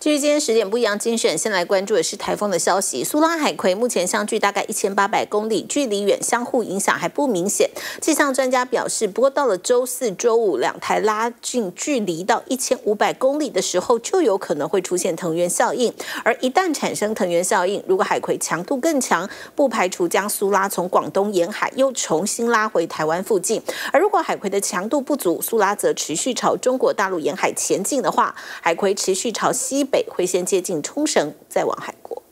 至于今天十点不一样精选，先来关注的是台风的消息。苏拉海葵目前相距大概一千八百公里，距离远，相互影响还不明显。气象专家表示，不过到了周四周五，两台拉近距离到一千五百公里的时候，就有可能会出现藤原效应。而一旦产生藤原效应，如果海葵强度更强，不排除将苏拉从广东沿海又重新拉回台湾附近。而如果海葵的强度不足，苏拉则持续朝中国大陆沿海前进的话，海葵持续朝西。北会先接近冲绳，再往海国。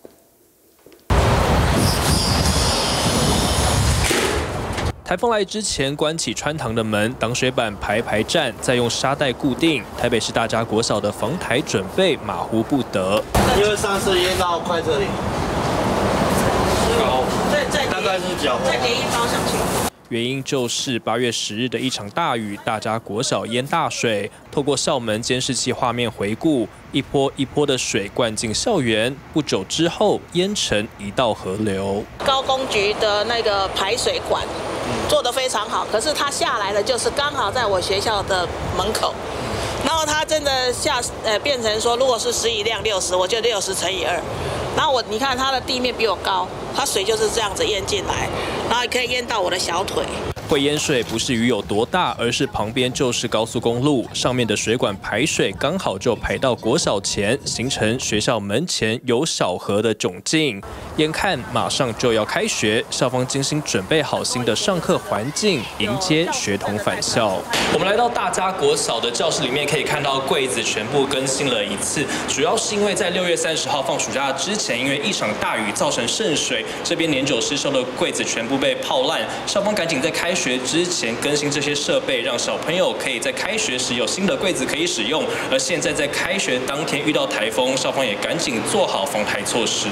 台风来之前，关起穿堂的门，挡水板排排站，再用沙袋固定。台北市大家国小的防台准备马虎不得。因为上次淹到快这里，再再大概是脚，再叠一包上去。原因就是八月十日的一场大雨，大家国小淹大水。透过校门监视器画面回顾，一波一波的水灌进校园，不久之后淹成一道河流。高工局的那个排水管做得非常好，可是它下来了，就是刚好在我学校的门口。真的下呃变成说，如果是十以量六十，我就六十乘以二。然后我你看它的地面比我高，它水就是这样子淹进来，然后也可以淹到我的小腿。会淹水不是雨有多大，而是旁边就是高速公路，上面的水管排水刚好就排到国小前，形成学校门前有小河的窘境。眼看马上就要开学，校方精心准备好新的上课环境，迎接学童返校。我们来到大家国小的教室里面，可以看到柜子全部更新了一次，主要是因为在六月三十号放暑假之前，因为一场大雨造成渗水，这边年久失修的柜子全部被泡烂，校方赶紧在开学之前更新这些设备，让小朋友可以在开学时有新的柜子可以使用。而现在在开学当天遇到台风，校方也赶紧做好防台措施。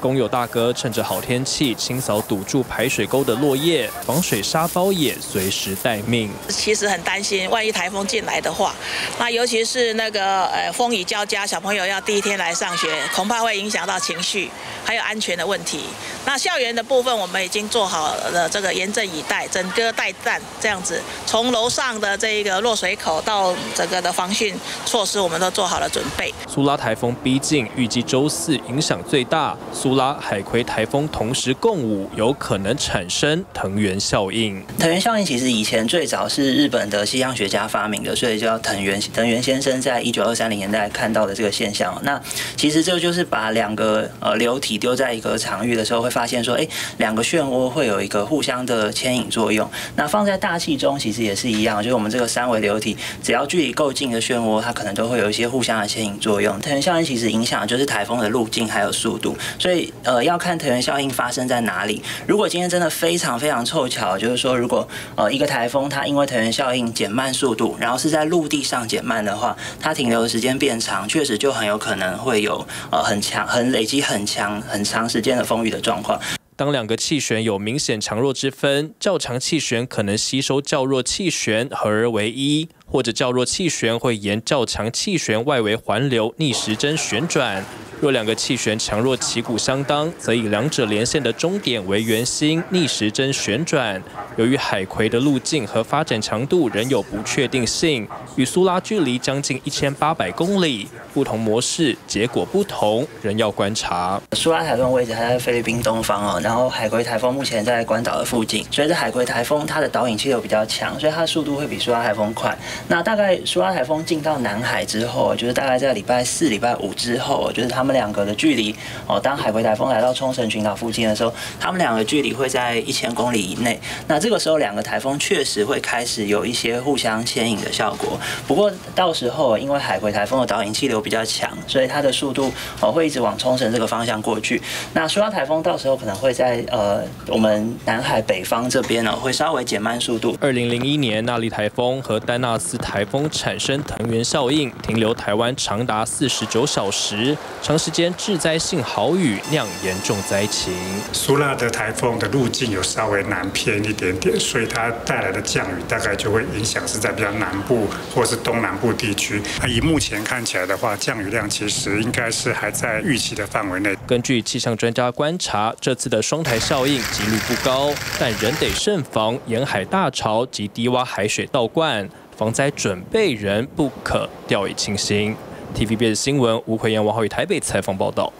工友大哥趁着好天气清扫堵住排水沟的落叶，防水沙包也随时待命。其实很担心，万一台风进来的话，那尤其是那个呃风雨交加，小朋友要第一天来上学，恐怕会影响到情绪还有安全的问题。那校园的部分，我们已经做好了这个严阵以待，整个待战这样子，从楼上的这一个落水口到整个的防汛措施，我们都做好了准备。苏拉台风逼近，预计周四影响最大。苏苏拉海葵台风同时共舞，有可能产生藤原效应。藤原效应其实以前最早是日本的西洋学家发明的，所以叫藤原藤原先生在一九二三零年代看到的这个现象。那其实这就是把两个呃流体丢在一个场域的时候，会发发现说，哎，两个漩涡会有一个互相的牵引作用。那放在大气中其实也是一样，就是我们这个三维流体，只要距离够近的漩涡，它可能都会有一些互相的牵引作用。藤原效应其实影响的就是台风的路径还有速度，所以。呃，要看藤原效应发生在哪里。如果今天真的非常非常凑巧，就是说，如果呃一个台风它因为藤原效应减慢速度，然后是在陆地上减慢的话，它停留的时间变长，确实就很有可能会有呃很强、很累积很强、很长时间的风雨的状况。当两个气旋有明显强弱之分，较强气旋可能吸收较弱气旋，合而为一。或者较弱气旋会沿较强气旋外围环流逆时针旋转。若两个气旋强弱旗鼓相当，则以两者连线的终点为圆心逆时针旋转。由于海葵的路径和发展强度仍有不确定性，与苏拉距离将近一千八百公里，不同模式结果不同，仍要观察。苏拉台风位置还在菲律宾东方哦，然后海葵台风目前在关岛的附近。随着海葵台风它的导引气流比较强，所以它的速度会比苏拉台风快。那大概苏拉台风进到南海之后，就是大概在礼拜四、礼拜五之后，就是他们两个的距离哦。当海葵台风来到冲绳群岛附近的时候，他们两个距离会在一千公里以内。那这个时候，两个台风确实会开始有一些互相牵引的效果。不过到时候，因为海葵台风的导引气流比较强，所以它的速度哦会一直往冲绳这个方向过去。那苏拉台风到时候可能会在呃我们南海北方这边呢，会稍微减慢速度。二零零一年那莉台风和丹纳斯。台风产生藤原效应，停留台湾长达四十九小时，时间致灾性豪雨酿严重灾情。苏拉的台风的路径有稍微南偏一点点，所以它带来的降雨大概就会影响是在比较南部或是东南部地区。那以目前看起来的话，降雨量其实应该是还在预期的范围内。根据气象专家观察，这次的双台效应几率不高，但仍得慎防沿海大潮及低洼海水倒灌。防灾准备人不可掉以轻心。TVB 新闻吴奎言、王浩宇台北采访报道。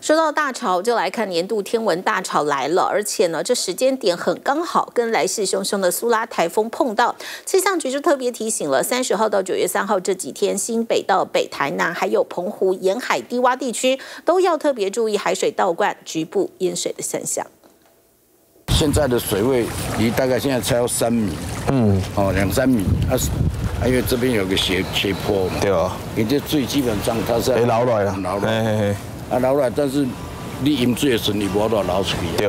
说到大潮，就来看年度天文大潮来了，而且呢，这时间点很刚好跟来势汹汹的苏拉台风碰到。气象局就特别提醒了，三十号到九月三号这几天，新北到北台南，还有澎湖沿海低洼地区，都要特别注意海水倒灌、局部淹水的现象。现在的水位离大概现在才要三米，嗯，哦，两三米，啊，因为这边有个斜斜坡嘛，对啊，你这最基本上它是会捞来了，捞来。啊，捞来，但是你饮水的时候，你无法捞出去。对。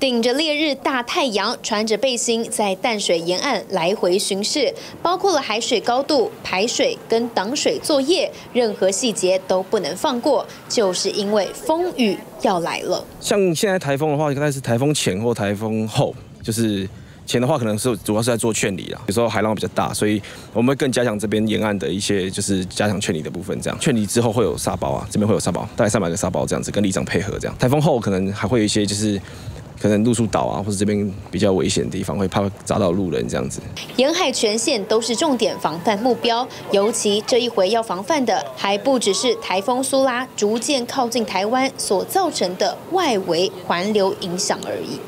顶着烈日大太阳，穿着背心在淡水沿岸来回巡视，包括了海水高度、排水跟挡水作业，任何细节都不能放过，就是因为风雨要来了。像现在台风的话，应该是台风前或台风后，就是。前的话可能是主要是在做劝离啊，有时候海浪比较大，所以我们会更加强这边沿岸的一些就是加强劝离的部分。这样劝离之后会有沙包啊，这边会有沙包，大概三百个沙包这样子，跟里长配合这样。台风后可能还会有一些就是可能露宿岛啊，或者这边比较危险的地方会怕砸到路人这样子。沿海全线都是重点防范目标，尤其这一回要防范的还不只是台风苏拉逐渐靠近台湾所造成的外围环流影响而已。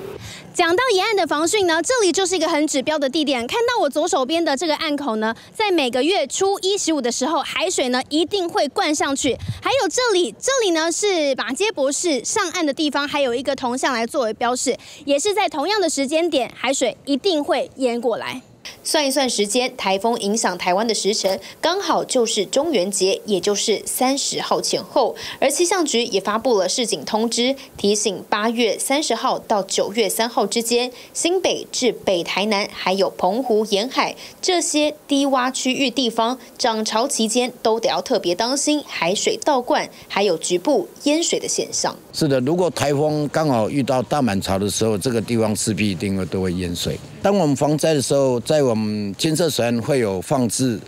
讲到沿岸的防汛呢，这里就是一个很指标的地点。看到我左手边的这个岸口呢，在每个月初一十五的时候，海水呢一定会灌上去。还有这里，这里呢是马街博士上岸的地方，还有一个铜像来作为标示，也是在同样的时间点，海水一定会淹过来。算一算时间，台风影响台湾的时辰刚好就是中元节，也就是三十号前后。而气象局也发布了示警通知，提醒八月三十号到九月三号之间，新北至北台南还有澎湖沿海这些低洼区域地方，涨潮期间都得要特别当心海水倒灌，还有局部淹水的现象。是的，如果台风刚好遇到大满潮的时候，这个地方势必一定会都会淹水。当我们防灾的时候，在我们金色水岸会有放置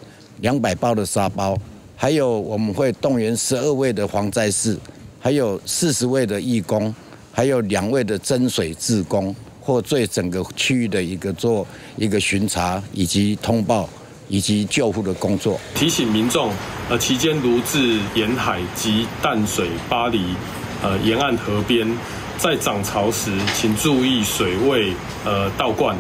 两百包的沙包，还有我们会动员十二位的防灾士，还有四十位的义工，还有两位的增水志工，或对整个区域的一个做一个巡查以及通报以及救护的工作。提醒民众，呃，期间如至沿海及淡水、巴黎，呃，沿岸河边，在涨潮时，请注意水位，呃，倒灌。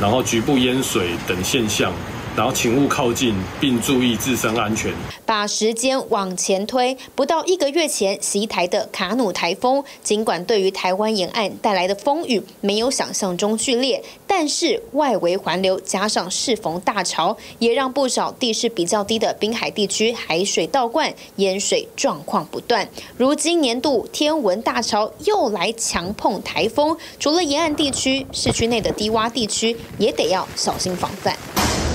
然后局部淹水等现象。然后请勿靠近，并注意自身安全。把时间往前推，不到一个月前袭台的卡努台风，尽管对于台湾沿岸带来的风雨没有想象中剧烈，但是外围环流加上适逢大潮，也让不少地势比较低的滨海地区海水倒灌、淹水状况不断。如今年度天文大潮又来强碰台风，除了沿岸地区，市区内的低洼地区也得要小心防范。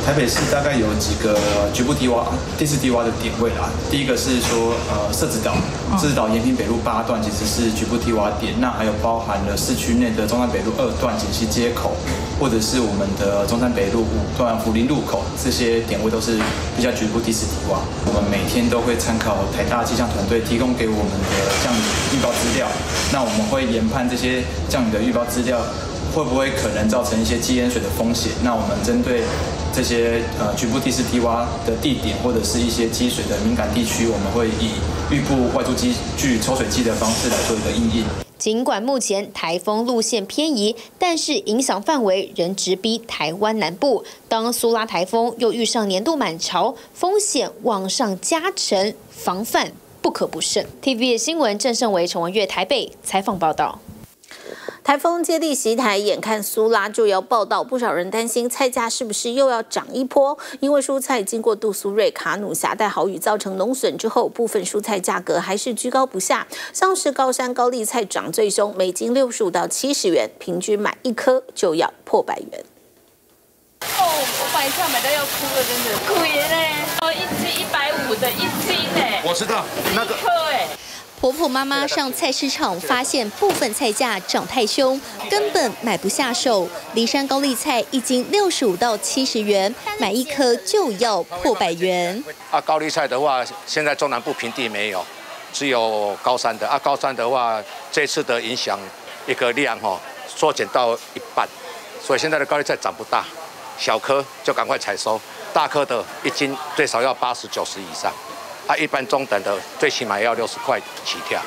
台北市大概有几个局部低洼、地势低洼的点位啦。第一个是说，呃，社子岛，社子岛延平北路八段其实是局部低洼点，那还有包含了市区内的中山北路二段锦溪街口，或者是我们的中山北路五段福林路口，这些点位都是比较局部地势低洼。我们每天都会参考台大气象团队提供给我们的降雨预报资料，那我们会研判这些降雨的预报资料。会不会可能造成一些积淹水的风险？那我们针对这些呃局部地势低洼的地点，或者是一些积水的敏感地区，我们会以预布外出机具抽水机的方式来做一个应应。尽管目前台风路线偏移，但是影响范围仍直逼台湾南部。当苏拉台风又遇上年度满潮，风险往上加成，防范不可不慎。TVB 新闻郑胜维、陈文月台北采访报道。台风接力袭台，眼看苏拉就要报道，不少人担心菜价是不是又要涨一波？因为蔬菜经过杜苏芮、卡努峡带豪雨造成农损之后，部分蔬菜价格还是居高不下。像是高山高丽菜涨最凶，每斤六十五到七十元，平均买一颗就要破百元。哦，我买菜买到要哭了，真的贵嘞！哦，一斤一百五的一斤呢？我知道，那个。婆婆妈妈上菜市场，发现部分菜价涨太凶，根本买不下手。骊山高丽菜一斤六十五到七十元，买一颗就要破百元。啊，高丽菜的话，现在中南部平地没有，只有高山的。啊，高山的话，这次的影响一个量哈缩减到一半，所以现在的高丽菜长不大。小颗就赶快采收，大颗的一斤最少要八十九十以上。啊，一般中等的最起码要六十块起跳。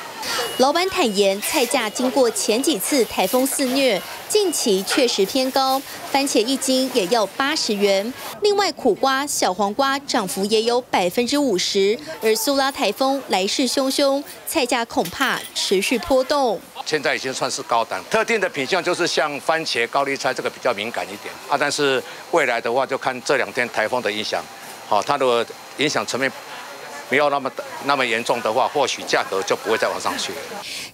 老板坦言，菜价经过前几次台风肆虐，近期确实偏高，番茄一斤也要八十元。另外，苦瓜、小黄瓜涨幅也有百分之五十。而苏拉台风来势汹汹，菜价恐怕持续波动。现在已经算是高档，特定的品相就是像番茄、高丽菜这个比较敏感一点啊。但是未来的话，就看这两天台风的影响，好，它的影响层面。没有那么那么严重的话，或许价格就不会再往上去。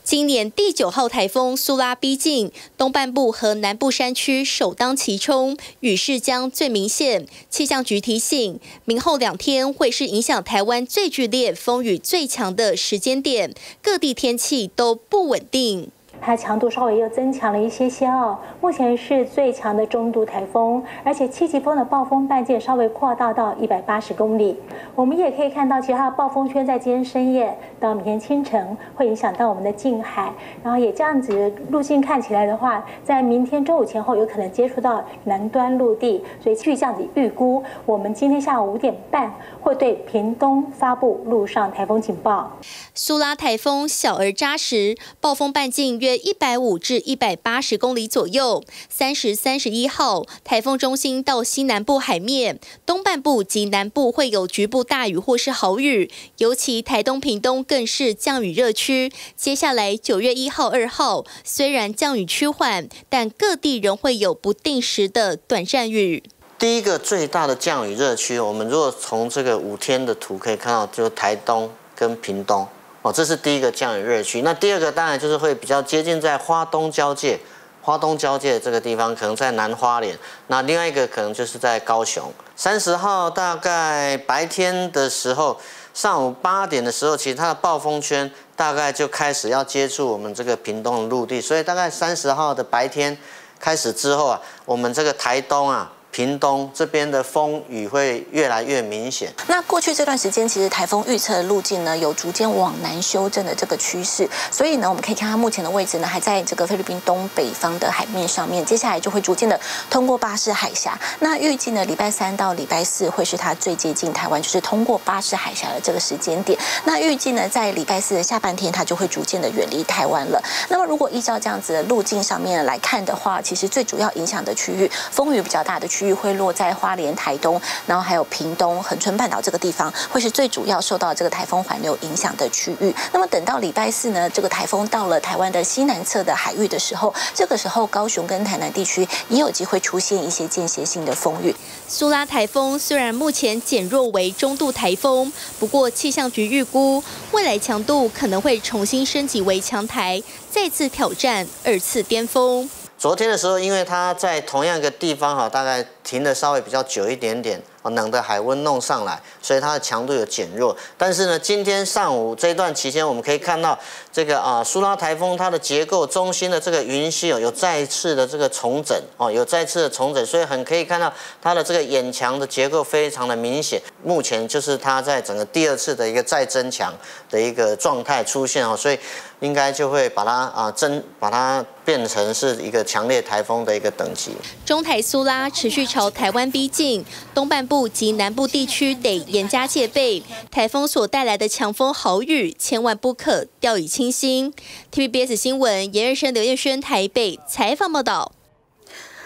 今年第九号台风苏拉逼近，东半部和南部山区首当其冲，雨势将最明显。气象局提醒，明后两天会是影响台湾最剧烈、风雨最强的时间点，各地天气都不稳定。它强度稍微又增强了一些些哦，目前是最强的中度台风，而且七级风的暴风半径稍微扩大到一百八十公里。我们也可以看到，其他的暴风圈在今天深夜到明天清晨会影响到我们的近海，然后也这样子路径看起来的话，在明天中午前后有可能接触到南端陆地，所以据这样子预估，我们今天下午五点半会对屏东发布陆上台风警报。苏拉台风小而扎实，暴风半径约。一百五至一百八十公里左右。三十三十一号，台风中心到西南部海面，东半部及南部会有局部大雨或是豪雨，尤其台东、屏东更是降雨热区。接下来九月一号、二号，虽然降雨趋缓，但各地仍会有不定时的短暂雨。第一个最大的降雨热区，我们如果从这个五天的图可以看到，就是台东跟屏东。哦，这是第一个降雨热区。那第二个当然就是会比较接近在花东交界，花东交界这个地方，可能在南花莲。那另外一个可能就是在高雄。三十号大概白天的时候，上午八点的时候，其实它的暴风圈大概就开始要接触我们这个屏东的陆地，所以大概三十号的白天开始之后啊，我们这个台东啊。屏东这边的风雨会越来越明显。那过去这段时间，其实台风预测的路径呢，有逐渐往南修正的这个趋势。所以呢，我们可以看它目前的位置呢，还在这个菲律宾东北方的海面上面。接下来就会逐渐的通过巴士海峡。那预计呢，礼拜三到礼拜四会是它最接近台湾，就是通过巴士海峡的这个时间点。那预计呢，在礼拜四的下半天，它就会逐渐的远离台湾了。那么，如果依照这样子的路径上面来看的话，其实最主要影响的区域，风雨比较大的区。区域会落在花莲、台东，然后还有屏东、恒春半岛这个地方，会是最主要受到这个台风环流影响的区域。那么等到礼拜四呢，这个台风到了台湾的西南侧的海域的时候，这个时候高雄跟台南地区也有机会出现一些间歇性的风雨。苏拉台风虽然目前减弱为中度台风，不过气象局预估未来强度可能会重新升级为强台，再次挑战二次巅峰。昨天的时候，因为它在同样一个地方哈，大概停的稍微比较久一点点。冷的海温弄上来，所以它的强度有减弱。但是呢，今天上午这段期间，我们可以看到这个啊，苏拉台风它的结构中心的这个云系哦，有再次的这个重整哦，有再次的重整，所以很可以看到它的这个眼墙的结构非常的明显。目前就是它在整个第二次的一个再增强的一个状态出现哦，所以应该就会把它啊增把它变成是一个强烈台风的一个等级。中台苏拉持续朝台湾逼近，东半。部及南部地区得严加戒备，台风所带来的强风豪雨，千万不可掉以轻心。TVBS 新闻严日生、刘彦轩台北采访报道。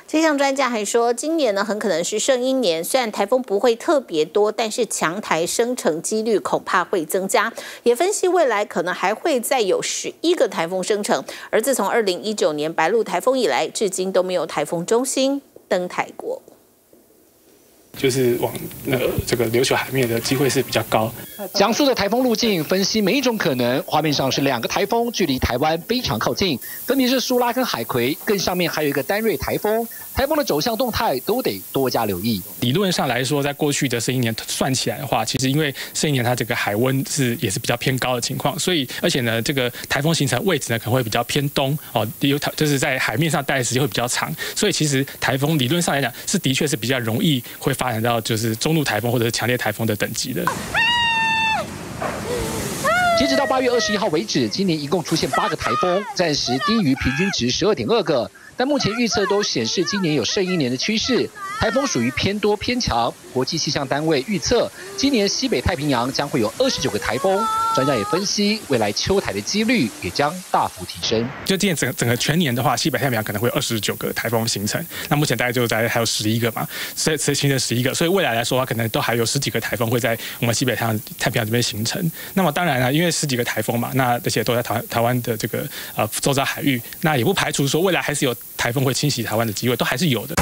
气象专家还说，今年呢很可能是圣婴年，虽然台风不会特别多，但是强台生成几率恐怕会增加。也分析未来可能还会再有十一个台风生成。而自从二零一九年白鹿台风以来，至今都没有台风中心登台过。就是往那这个琉球海面的机会是比较高。讲述的台风路径分析每一种可能，画面上是两个台风，距离台湾非常靠近，分别是苏拉跟海葵，更上面还有一个丹瑞台风。台风的走向动态都得多加留意。理论上来说，在过去的圣一年算起来的话，其实因为圣一年它这个海温是也是比较偏高的情况，所以而且呢，这个台风形成位置呢可能会比较偏东哦，有台就是在海面上待的时间会比较长，所以其实台风理论上来讲是的确是比较容易会发发展到就是中度台风或者是强烈台风的等级的。截止到八月二十一号为止，今年一共出现八个台风，暂时低于平均值十二点二个。但目前预测都显示今年有剩一年的趋势，台风属于偏多偏强，国际气象单位预测，今年西北太平洋将会有二十九个台风。专家也分析，未来秋台的几率也将大幅提升。就今年整整个全年的话，西北太平洋可能会有二十九个台风形成。那目前大概就在还有十一个嘛，所以所以形成十一个，所以未来来说的话，可能都还有十几个台风会在我们西北太阳太平洋这边形成。那么当然了，因为十几个台风嘛，那这些都在台台湾的这个呃周遭海域，那也不排除说未来还是有台风会侵袭台湾的机会，都还是有的。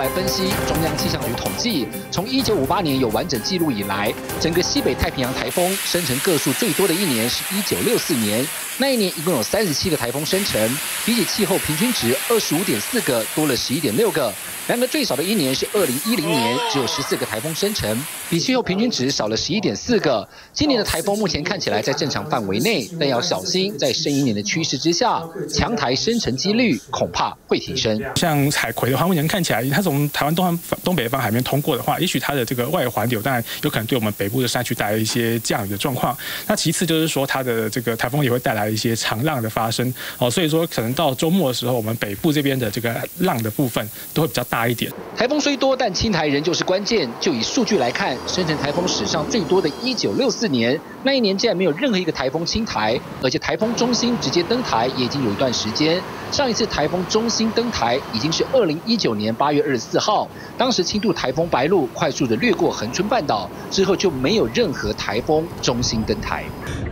来分析，中央气象局统计，从一九五八年有完整记录以来，整个西北太平洋台风生成个数最多的一年是一九六四年，那一年一共有三十七个台风生成，比起气候平均值二十五点四个多了十一点六个。然而最少的一年是二零一零年，只有十四个台风生成，比气候平均值少了十一点四个。今年的台风目前看起来在正常范围内，但要小心，在深一年的趋势之下，强台生成几率恐怕会提升。像海葵的话，目前看起来。它从从台湾东方东北方海面通过的话，也许它的这个外环流当然有可能对我们北部的山区带来一些降雨的状况。那其次就是说，它的这个台风也会带来一些长浪的发生哦，所以说可能到周末的时候，我们北部这边的这个浪的部分都会比较大一点。台风虽多，但青台仍旧是关键。就以数据来看，生成台风史上最多的一九六四年，那一年竟然没有任何一个台风侵台，而且台风中心直接登台也已经有一段时间。上一次台风中心登台已经是二零一九年八月。二十四号，当时轻度台风白露快速的掠过恒春半岛之后，就没有任何台风中心登台。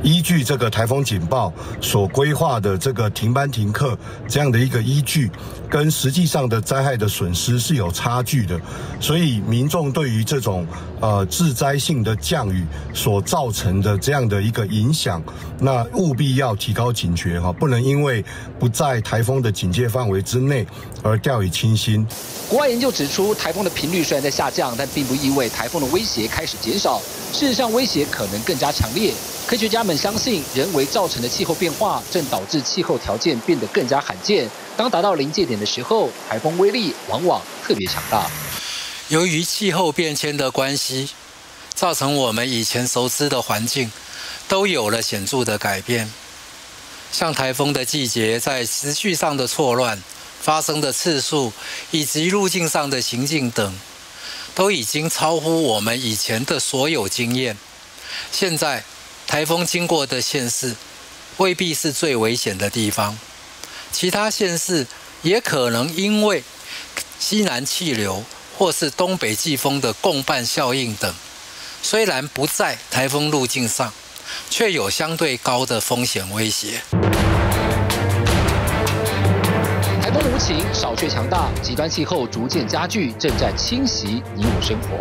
依据这个台风警报所规划的这个停班停课这样的一个依据，跟实际上的灾害的损失是有差距的，所以民众对于这种呃致灾性的降雨所造成的这样的一个影响，那务必要提高警觉哈，不能因为不在台风的警戒范围之内而掉以轻心。国外研究指出，台风的频率虽然在下降，但并不意味台风的威胁开始减少，事实上威胁可能更加强烈。科学家们相信，人为造成的气候变化正导致气候条件变得更加罕见。当达到临界点的时候，台风威力往往特别强大。由于气候变迁的关系，造成我们以前熟知的环境都有了显著的改变。像台风的季节在时序上的错乱、发生的次数以及路径上的行径等，都已经超乎我们以前的所有经验。现在。台风经过的县市未必是最危险的地方，其他县市也可能因为西南气流或是东北季风的共伴效应等，虽然不在台风路径上，却有相对高的风险威胁。台风无情，少却强大，极端气候逐渐加剧，正在侵袭你我生活。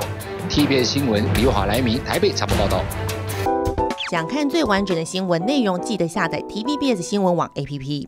TBS 新闻李华来明台北采访报道。想看最完整的新闻内容，记得下载 TVBS 新闻网 APP。